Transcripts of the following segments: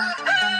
Yeah.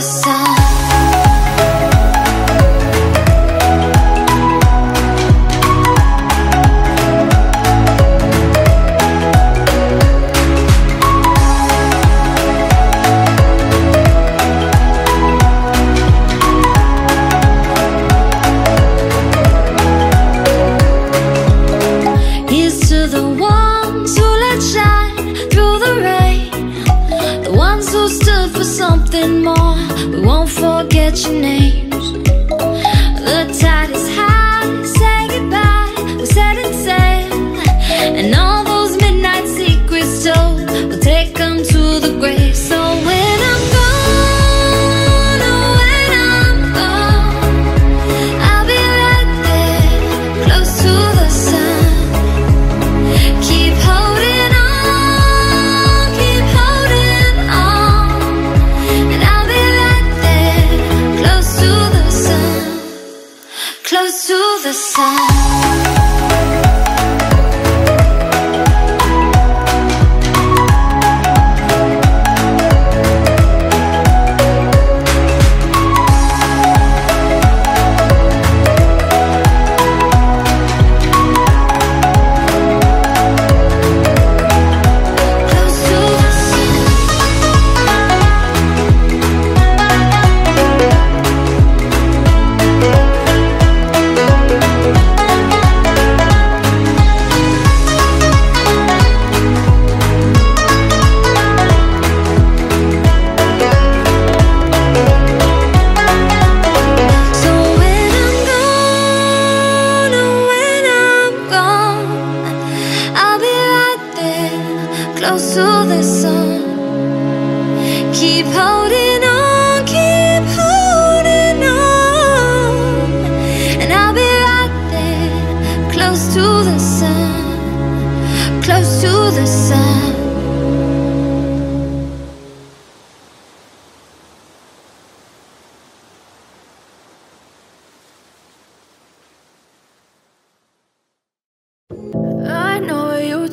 the sun. The sun.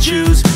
choose